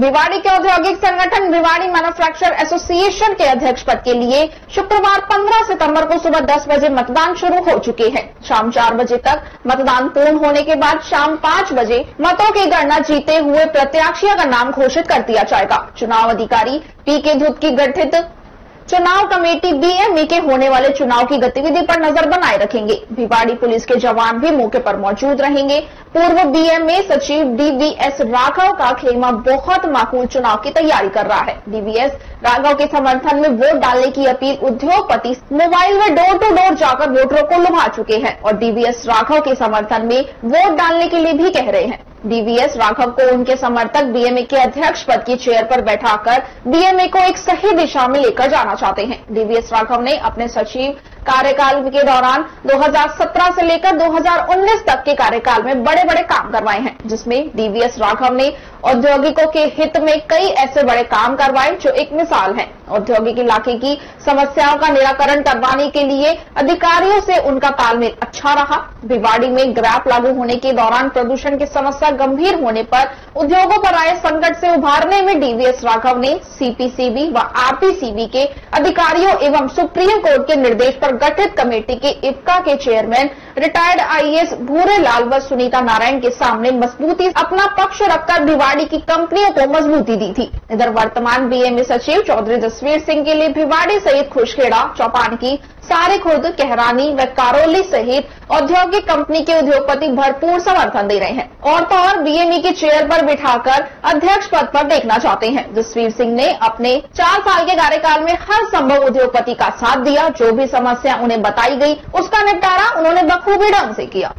भिवाड़ी के औद्योगिक संगठन भिवाड़ी मैन्युफैक्चर एसोसिएशन के अध्यक्ष पद के लिए शुक्रवार 15 सितंबर को सुबह 10 बजे मतदान शुरू हो चुके हैं। शाम 4 बजे तक मतदान पूर्ण होने के बाद शाम 5 बजे मतों की गणना जीते हुए प्रत्याशियों का नाम घोषित कर दिया जाएगा। चुनाव अधिकारी पी के धुत की गठित चुनाव कमेटी बीएमई के होने वाले चुनाव की गतिविधि पर नज़र बनाए रखेंगे। भिवाड़ी पुलिस के जवान भी मौके पर मौजूद रहेंगे। पूर्व बीएमए सचिव डीवीएस राघव का खेमा बहुत माकूल चुनाव की तैयारी कर रहा है। डीवीएस राघव के समर्थन में वोट डालने की अपील उद्योगपति मोबाइल में डोर टू डोर जाकर वोटरों को लुभा चुके हैं और डीवीएस राघव के समर्थन में वोट डालने के लिए भी कह रहे हैं। डीवीएस राघव को उनके समर्थक बीएमए के अध्यक्ष पद की चेयर पर बैठाकर बीएमए को एक सही दिशा में लेकर जाना चाहते हैं। डीवीएस राघव ने अपने सचिव कार्यकाल के दौरान 2017 से लेकर 2019 तक के कार्यकाल में बड़े बड़े काम करवाए हैं, जिसमें डीवीएस राघव ने औद्योगिकों के हित में कई ऐसे बड़े काम करवाए जो एक मिसाल है। औद्योगिक इलाके की समस्याओं का निराकरण करवाने के लिए अधिकारियों से उनका तालमेल अच्छा रहा। भिवाड़ी में ग्रैप लागू होने के दौरान प्रदूषण की समस्या गंभीर होने पर उद्योगों पर आए संकट से उभारने में डीवीएस राघव ने सीपीसीबी व आरपीसीबी के अधिकारियों एवं सुप्रीम कोर्ट के निर्देश पर गठित कमेटी के इफ्का के चेयरमैन, रिटायर्ड आईएएस भूरे लाल व सुनीता नारायण के सामने मजबूती अपना पक्ष रखकर भिवाड़ी की कंपनियों को मजबूती दी थी। इधर वर्तमान बीएमए सचिव चौधरी जसवीर सिंह के लिए भिवाड़ी सहित खुशखेड़ा चौपान की सारे खुर्द, कहरानी व कारोली सहित औद्योगिक कंपनी के उद्योगपति भरपूर समर्थन दे रहे हैं। और तो और बीएमई के चेयर पर बिठाकर अध्यक्ष पद पर देखना चाहते हैं। जसवीर सिंह ने अपने चार साल के कार्यकाल में हर संभव उद्योगपति का साथ दिया। जो भी समस्या उन्हें बताई गई, उसका निपटारा उन्होंने बखूबी ढंग से किया।